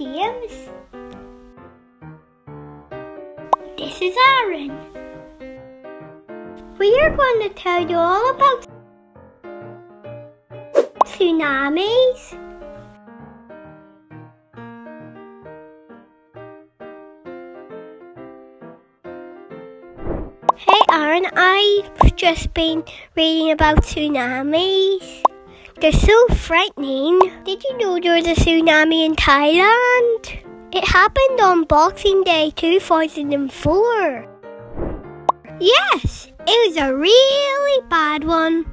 This is Aaron. We are going to tell you all about tsunamis. Hey Aaron, I've just been reading about tsunamis. They're so frightening. Did you know there was a tsunami in Thailand? It happened on Boxing Day 2004. Yes, it was a really bad one.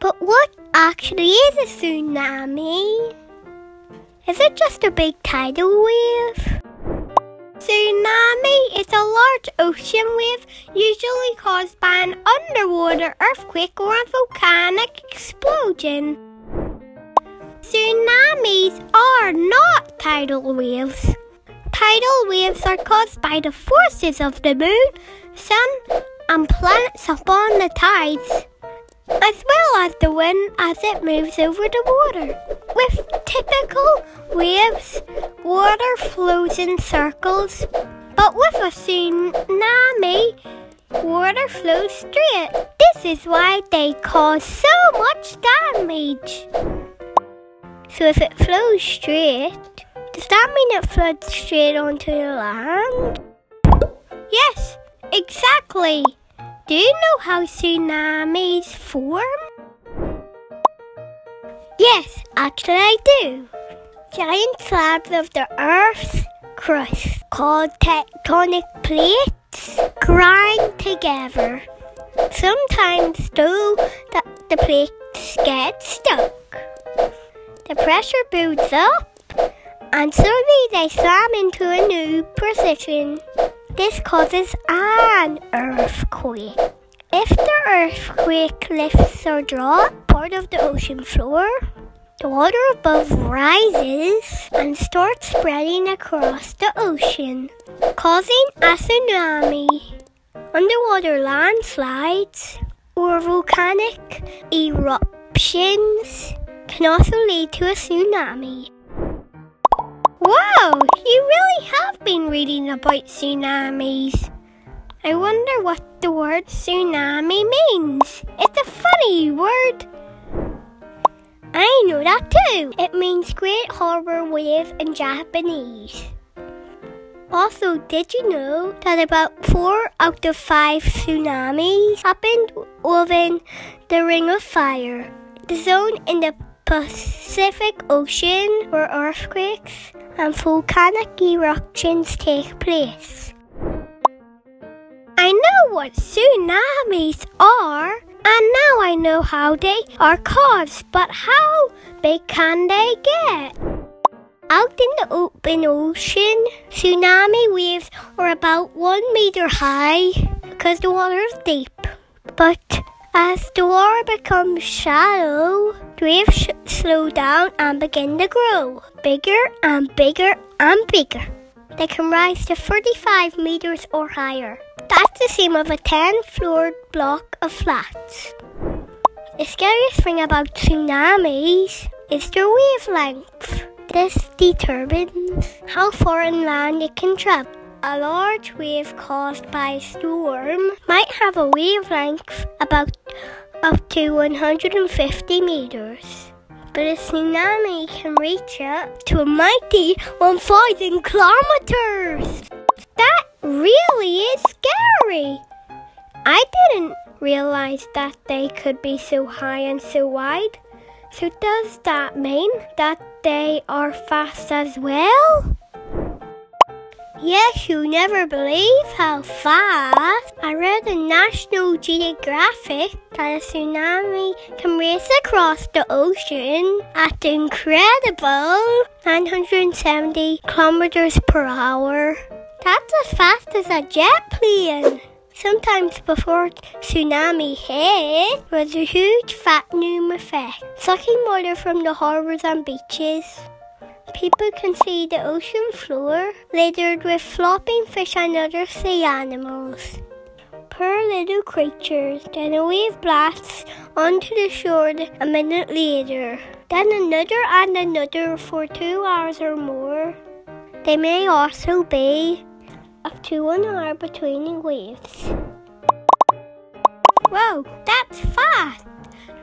But what actually is a tsunami? Is it just a big tidal wave? Tsunami is a large ocean wave usually caused by an underwater earthquake or a volcanic explosion. Tsunamis are not tidal waves. Tidal waves are caused by the forces of the moon, sun, and planets upon the tides, as well as the wind as it moves over the water. With typical waves, water flows in circles, but with a tsunami, water flows straight. This is why they cause so much damage. So if it flows straight, does that mean it floods straight onto the land? Yes, exactly. Do you know how tsunamis form? Yes, actually I do. Giant slabs of the Earth's crust, called tectonic plates, grind together. Sometimes, though, the, the plates get stuck. The pressure builds up, and suddenly they slam into a new position. This causes an earthquake. If the earthquake lifts or drops part of the ocean floor, the water above rises and starts spreading across the ocean, causing a tsunami. Underwater landslides or volcanic eruptions can also lead to a tsunami. Wow, you really have been reading about tsunamis. I wonder what the word tsunami means. It's a funny word. I know that too. It means great harbor wave in Japanese. Also, did you know that about four out of five tsunamis happened within the Ring of Fire, the zone in the Pacific Ocean where earthquakes and volcanic eruptions take place. I know what tsunamis are, and now I know how they are caused, but how big can they get? Out in the open ocean, tsunami waves are about one meter high because the water is deep. But as the water becomes shallow, waves slow down and begin to grow bigger and bigger and bigger. They can rise to 35 meters or higher. That's the same of a 10 floored block of flats. The scariest thing about tsunamis is their wavelength. This determines how far inland it can travel. A large wave caused by a storm might have a wavelength about up to 150 meters. But a tsunami can reach up to a mighty 1,000 kilometers. That really is scary. I didn't realize that they could be so high and so wide. So, does that mean that they are fast as well? Yes, you'll never believe how fast. I read in National Geographic that a tsunami can race across the ocean at incredible 970 kilometers per hour. That's as fast as a jet plane. Sometimes before tsunami hit was a huge vacuum effect, sucking water from the harbors and beaches. People can see the ocean floor littered with flopping fish and other sea animals. Poor little creatures. Then a wave blasts onto the shore a minute later. then another and another for two hours or more. They may also be up to one hour between waves. Whoa, that's fast!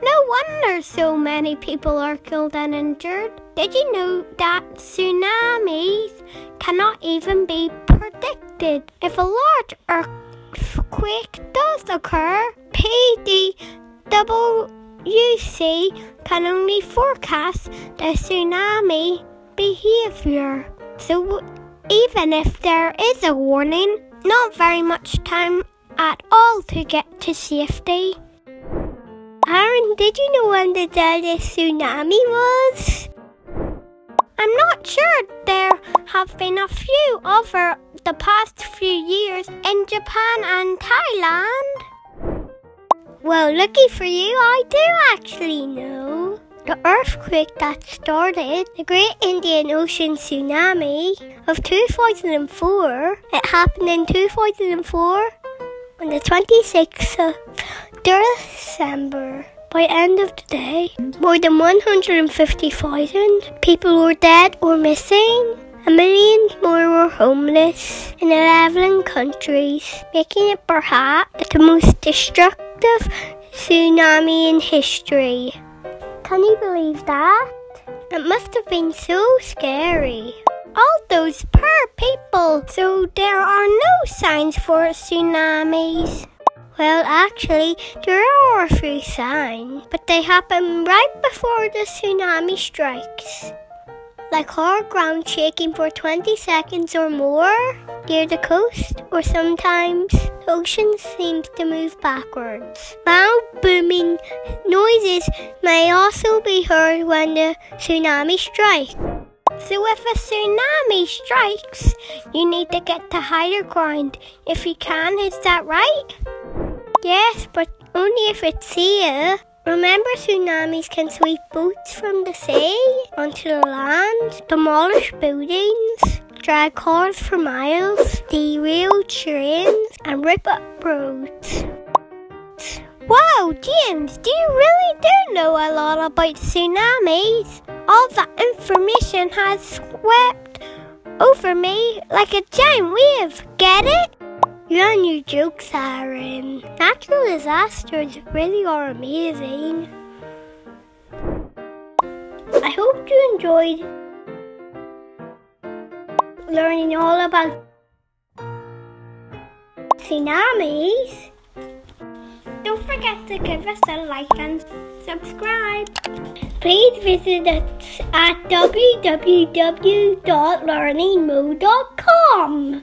No wonder so many people are killed and injured. Did you know that tsunamis cannot even be predicted? If a large earthquake does occur, PTWC can only forecast the tsunami behavior. So even if there is a warning, not very much time at all to get to safety. Aaron, did you know when the deadliest tsunami was? I'm not sure. There have been a few over the past few years in Japan and Thailand. Well, lucky for you, I do actually know. The earthquake that started the Great Indian Ocean Tsunami of 2004, it happened in 2004 on the 26th of December. By end of the day, more than 150,000 people were dead or missing. A million more were homeless in 11 countries, making it perhaps the most destructive tsunami in history. Can you believe that? It must have been so scary all those poor people, so there are no signs for tsunamis. Well, actually, there are a few signs, but they happen right before the tsunami strikes. Like hard ground shaking for 20 seconds or more near the coast, or sometimes the ocean seems to move backwards. Loud booming noises may also be heard when the tsunami strikes. So if a tsunami strikes, you need to get to higher ground if you can, is that right? Yes, but only if it's here. Remember tsunamis can sweep boats from the sea onto the land, demolish buildings, drag cars for miles, derail trains, and rip up roads. Wow, James, do you really do know a lot about tsunamis? All that information has swept over me like a giant wave. Get it? On your jokes, Aaron. Natural disasters really are amazing. I hope you enjoyed learning all about tsunamis. Don't forget to give us a like and subscribe. Please visit us at www.learningmole.com.